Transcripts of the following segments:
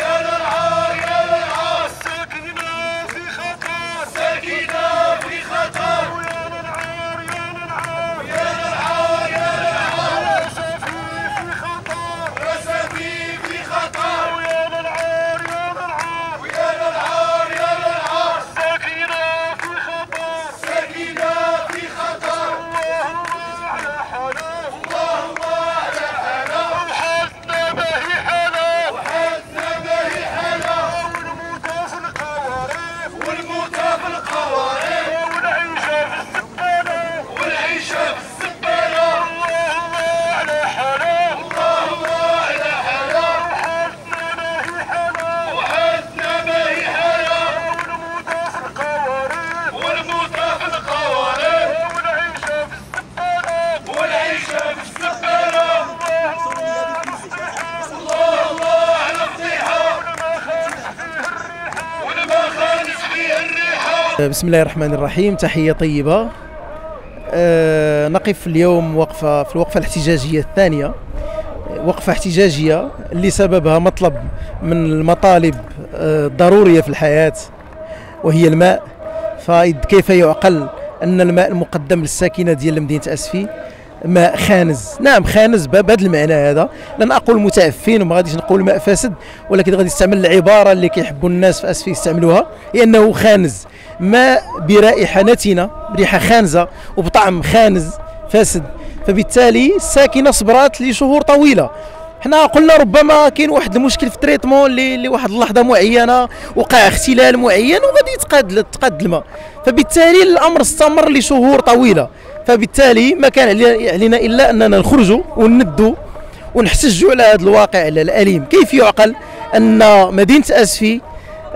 يا للعار بسم الله الرحمن الرحيم. تحية طيبة. أه نقف اليوم وقفة في الوقفة الاحتجاجية الثانية. وقفة احتجاجية اللي سببها مطلب من المطالب آه، الضرورية في الحياة وهي الماء. فكيف يعقل أن الماء المقدم للساكنة ديال مدينة أسفي؟ ماء خانز. نعم خانز بهذا المعنى هذا. لن أقول متعفن وما غاديش نقول ماء فاسد ولكن غادي استعمل العبارة اللي كيحبوا الناس في اسفي يستعملوها لأنه خانز. ماء برائحة نتنه بريحه خانزة وبطعم خانز فاسد. فبالتالي الساكنه صبرات لشهور طويلة. حنا قلنا ربما كاين واحد المشكل في التريتمون اللي اللي واحد اللحظة معينة وقع اختلال معين وغادي يتقاد تقاد الماء. فبالتالي الأمر استمر لشهور طويلة. فبالتالي ما كان علي- علينا إلا أننا نخرجوا ونندوا ونحتجوا على هذا الواقع الأليم. كيف يعقل أن مدينة أسفي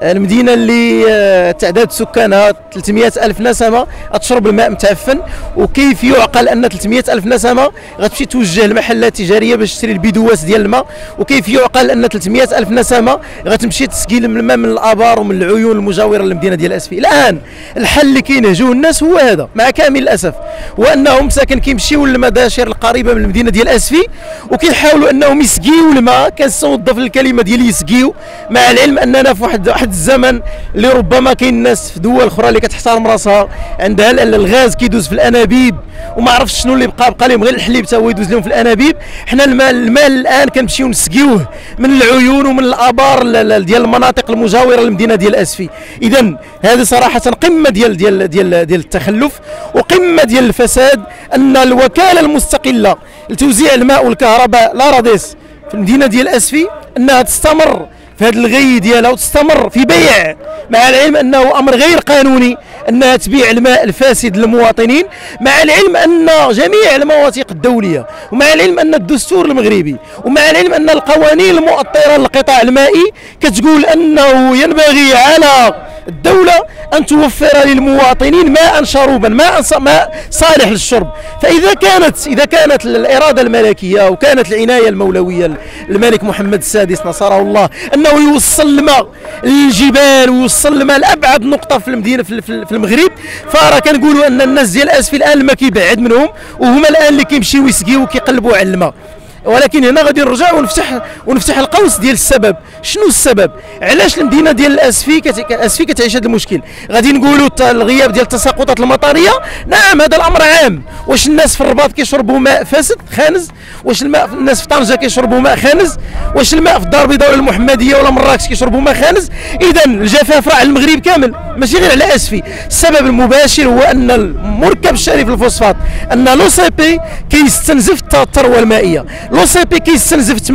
المدينة اللي آه، تعداد سكانها 300 ألف نسمة تشرب الماء متعفن. وكيف يعقل أن 300 ألف نسمة غتمشي توجه لمحلات تجارية باش تشري البيدوات ديال الماء؟ وكيف يعقل أن 300 ألف نسمة غتمشي تسقي الماء من الآبار ومن العيون المجاورة للمدينة ديال أسفي؟ الآن الحل اللي كينهجوه الناس هو هذا مع كامل الأسف وانهم مساكن كيمشيو للمداشر القريبة من المدينة ديال أسفي وكيحاولوا أنهم يسقيو الماء. كنستوظف الكلمة ديال يسقيو مع العلم أننا في واحد واحد الزمن اللي ربما كاين الناس في دول أخرى اللي كتحترم راسها عندها ال- الغاز كيدوز في الأنابيب وما عرفتش شنو اللي بقى بقى لهم غير الحليب تا هو يدوز لهم في الأنابيب. حنا الماء الماء الآن كنمشيو نسقيوه من العيون ومن الآبار ديال المناطق المجاورة للمدينه ديال أسفي. اذا هذه صراحة قمة ديال ديال ديال ديال التخلف وقمة ديال الفساد أن الوكالة المستقلة لتوزيع الماء والكهرباء لا راديس في المدينة ديال أسفي أنها تستمر في هذا الغي ديالها وتستمر في بيع مع العلم أنه أمر غير قانوني انها تبيع الماء الفاسد للمواطنين مع العلم أن جميع المواثيق الدولية ومع العلم أن الدستور المغربي ومع العلم أن القوانين المؤطرة للقطاع المائي كتقول أنه ينبغي على الدولة أن توفر للمواطنين ماء شروبا ماء صالح للشرب. فإذا كانت إذا كانت الإرادة الملكية وكانت العناية المولوية الملك محمد السادس نصره الله أنه يوصل الماء للجبال ويوصل الماء لأبعد نقطة في المدينة في المغرب فراه كنقولوا أن الناس ديال أسفل الآن الماء كيبعد منهم وهما الآن اللي كيمشيو يسقيو وكيقلبوا على الماء. ولكن هنا غادي نرجع ونفتح ونفتح القوس ديال السبب. شنو السبب؟ علاش المدينة ديال الأسفي كت... اسفي كتعيش هذا المشكل؟ غادي نقولوا الغياب ديال التساقطات المطرية؟ نعم هذا الأمر عام. واش الناس في الرباط كيشربوا ماء فاسد؟ خانز. واش الماء الناس في طنجة كيشربوا ماء خانز؟ واش الماء في الدار البيضاء ولا المحمديه ولا مراكش كيشربوا ماء خانز؟ اذا الجفاف راه على المغرب كامل ماشي غير على أسفي. السبب المباشر هو أن المركب الشريف الفوسفات أن l'OCP كيستنزف الثروة المائية. l'OCP كيستنزف 80%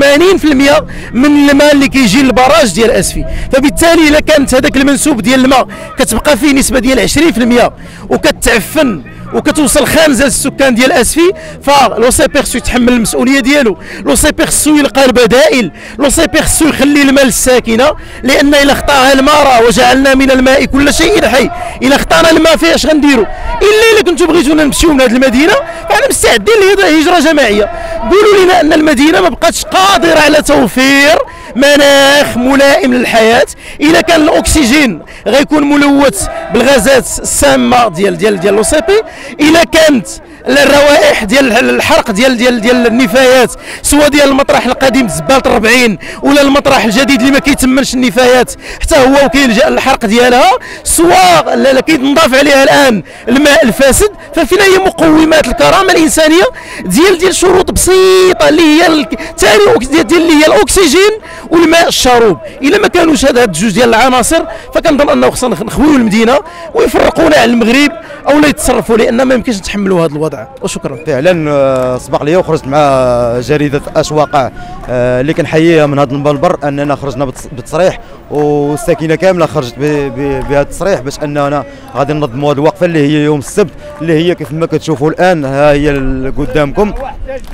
من الماء اللي كيجي للبراج ديال اسفي فبالتالي إلا كانت هذاك المنسوب ديال الماء كتبقى فيه نسبة ديال 20% وكتعفن وكتوصل خانزة للسكان ديال اسفي ف l'OCP خصو يتحمل المسؤولية ديالو. l'OCP خصو يلقى البدائل. l'OCP خصو يخلي الماء للساكنه لأن إلا اختارها الماء راه وجعلنا من الماء كل شيء حي. إلا اختارنا الماء فيه اش غنديروا إلا إلا كنتو بغيتونا نمشيو من هذه المدينة فاحنا مستعدين لهجره جماعية. قولوا لنا أن المدينة ما بقاتش قادرة على توفير مناخ ملائم للحياة. إلا كان الأكسجين غيكون ملوث بالغازات السامة ديال ديال ديال l'OCP إلا كانت الروائح ديال الحرق ديال ديال ديال النفايات سواء ديال المطرح القديم زبالة 40 ولا المطرح الجديد اللي ما كيثمنش النفايات حتى هو وكاين الحرق ديالها سواء كيتنضاف عليها الآن الماء الفاسد ففينا هي مقومات الكرامة الإنسانية ديال ديال شروط بسيطة اللي هي ثاني ديال اللي هي الأكسجين والماء الشروب. إلا ما كانوش هاد الجوج ديال العناصر فكنظن أنه خصنا نخويو المدينة ويفرقونا على المغرب أو لا يتصرفوا لأن ما يمكنش نتحملوا هذا الوضع. وشكرا. فعلا آه، سبق لي وخرجت مع جريدة اشواق آه، اللي كنحييها من هذا المنبر أننا خرجنا بالتصريح والساكنة كاملة خرجت بهذا التصريح باش أننا غادي ننظموا هذه الوقفة اللي هي يوم السبت اللي هي كيف ما كتشوفوا الآن ها هي قدامكم.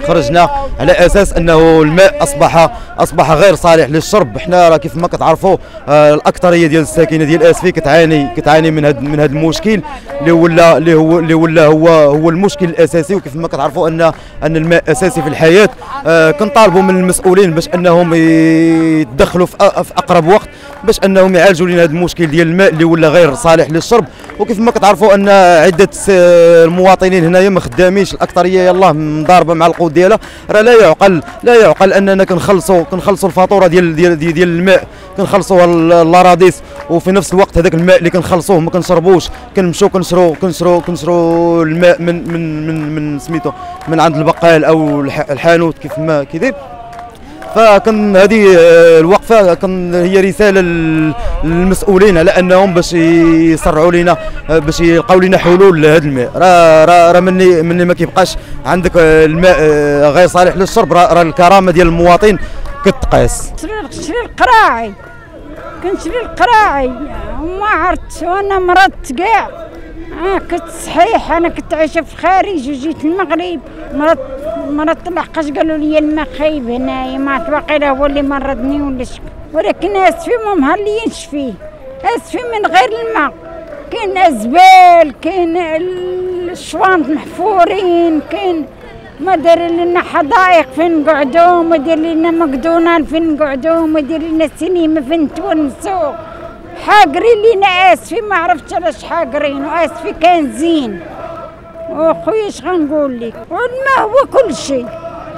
خرجنا على أساس أنه الماء اصبح أصبح غير صالح للشرب. حنا راه كيف ما كتعرفوا آه، الأكثرية ديال الساكنة ديال آسفي كتعاني كتعاني من هذا من هذا المشكل اللي ولا اللي هو اللي ولا هو هو المشكل. الأساسي وكيف ما كتعرفوا ان أن الماء أساسي في الحياة. آه كنطالبوا من المسؤولين باش أنهم يتدخلوا في أقرب وقت باش أنهم يعالجوا لنا هذا المشكل ديال الماء اللي ولا غير صالح للشرب. وكيف ما كتعرفوا أن عدة المواطنين هنايا ما خدامينش الأكثرية يلاه مضاربة مع القوت ديالها. راه لا يعقل لا يعقل أننا كنخلصوا كنخلصوا الفاتورة ديال ديال ديال, ديال الماء. كنخلصوا الأراضيس وفي نفس الوقت هذاك الماء اللي كنخلصوه ما كنشربوش. كنمشيو كنشرو كنشرو كنشرو الماء من من من من سميتو من عند البقال أو الحانوت كيف ما كيدير فكن هذه آه، الوقفة كان هي رسالة للمسؤولين على أنهم باش يسرعوا لنا آه، باش يلقاو لنا حلول لهذا الماء. راه راه را مني مني ما كيبقاش عندك آه، الماء غير صالح للشرب. راه الكرامة ديال المواطن كتقاس نشري القراعي كنشري القراعي وما عرفت وأنا مرضت كاع. آه كنت صحيح. أنا كنت عايشة في الخارج وجيت المغرب. مرضت مرضت لحقاش قالوا لي الماء خايب هنايا ما باقي هو اللي مرضني ولا شك. ولكن اسفي ما مهلينش فيه اسفي من غير الماء. كاين أزبال كاين الشوانط محفورين كاين ما دار لنا حدائق فين نقعدوا ما دار لنا ماكدونالد فين نقعدوا ما دار لنا سينما فين نتونسوا حاقرين لينا اسفي ما عرفتش علاش حاقرين واسفي كان زين. وخويا اش غنقول لك؟ والماء هو كل شيء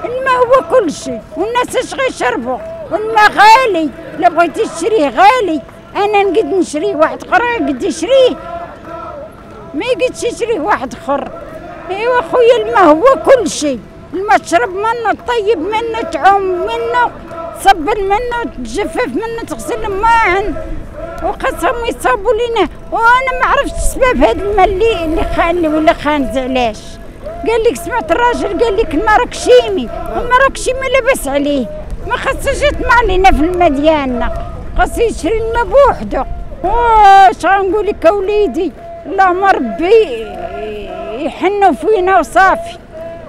الماء هو كل شيء. والناس اش غيشربوا؟ والماء غالي. لا بغيتي تشريه غالي. أنا نقد نشريه واحد أخر قد يشريه. ما يقدش يشريه واحد أخر. أيوا خويا الماء هو كل شيء. الماء تشرب منه تطيب منه تعوم منه تصبل منه تجفف منه تغسل معن وقسم يصابوا لنا وأنا ما عرفتش سبب هذا الماء اللي اللي خان ولا خانز علاش. قال لك سمعت الراجل قال لك الماء راك شيمي. الماء راك شيمي لاباس عليه. ما خاصش يطمع لنا في الماء ديالنا خاص يشري الماء بوحده واش غنقول لك اوليدي اللهم ربي يحنوا فينا وصافي.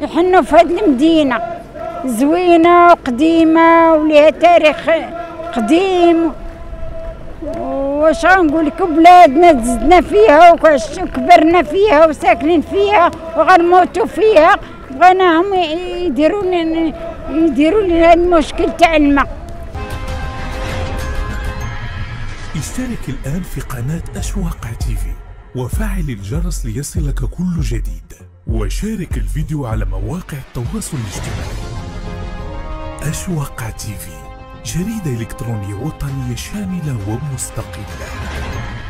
يحنوا في هذه المدينة. زوينة وقديمة وليها تاريخ قديم. واش غنقول لك بلادنا تزدنا فيها وكبرنا فيها وساكنين فيها وغنموتوا فيها. بغيناهم يديروا يديروا لنا المشكل تاع الماء. اشترك الآن في قناة أشواق تيفي وفعل الجرس ليصلك كل جديد. وشارك الفيديو على مواقع التواصل الاجتماعي. أشواق تيفي جريدة إلكترونية وطنية شاملة ومستقلة.